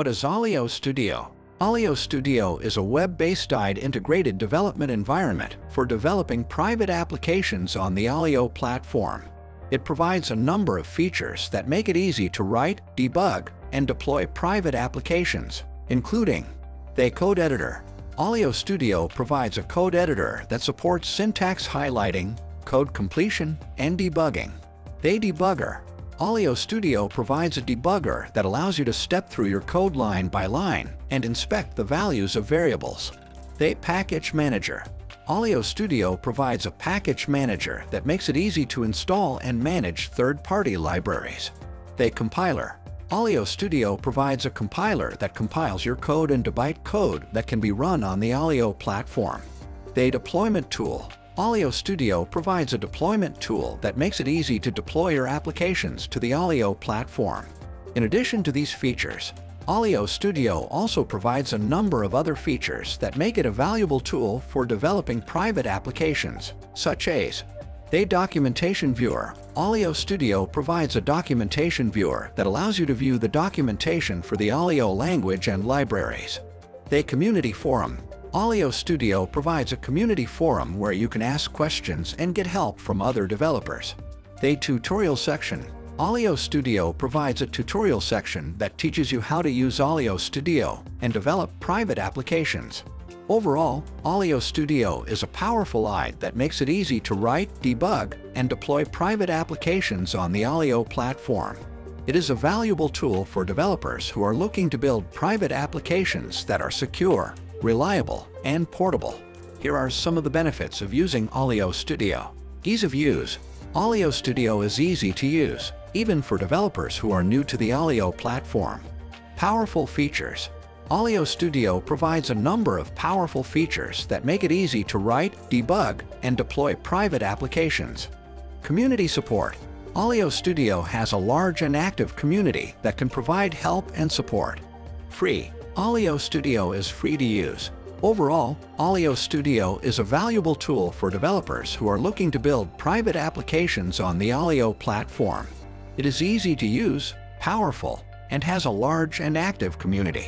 What is Aleo Studio? Aleo Studio is a web-based IDE integrated development environment for developing private applications on the Aleo platform. It provides a number of features that make it easy to write, debug, and deploy private applications, including the code editor. Aleo Studio provides a code editor that supports syntax highlighting, code completion, and debugging. The debugger. Aleo Studio provides a debugger that allows you to step through your code line by line and inspect the values of variables. The package manager. Aleo Studio provides a package manager that makes it easy to install and manage third-party libraries. The compiler. Aleo Studio provides a compiler that compiles your code into bytecode that can be run on the Aleo platform. The deployment tool. Aleo Studio provides a deployment tool that makes it easy to deploy your applications to the Aleo platform. In addition to these features, Aleo Studio also provides a number of other features that make it a valuable tool for developing private applications, such as the Documentation Viewer. Aleo Studio provides a documentation viewer that allows you to view the documentation for the Aleo language and libraries. The Community Forum. Aleo Studio provides a community forum where you can ask questions and get help from other developers. The Tutorial Section. Aleo Studio provides a tutorial section that teaches you how to use Aleo Studio and develop private applications. Overall, Aleo Studio is a powerful IDE that makes it easy to write, debug, and deploy private applications on the Aleo platform. It is a valuable tool for developers who are looking to build private applications that are secure, reliable, and portable. Here are some of the benefits of using Aleo Studio. Ease of use. Aleo Studio is easy to use even for developers who are new to the Aleo platform. Powerful features. Aleo Studio provides a number of powerful features that make it easy to write, debug, and deploy private applications. Community support. Aleo Studio has a large and active community that can provide help and support. Free. Aleo Studio is free to use. Overall, Aleo Studio is a valuable tool for developers who are looking to build private applications on the Aleo platform. It is easy to use, powerful, and has a large and active community.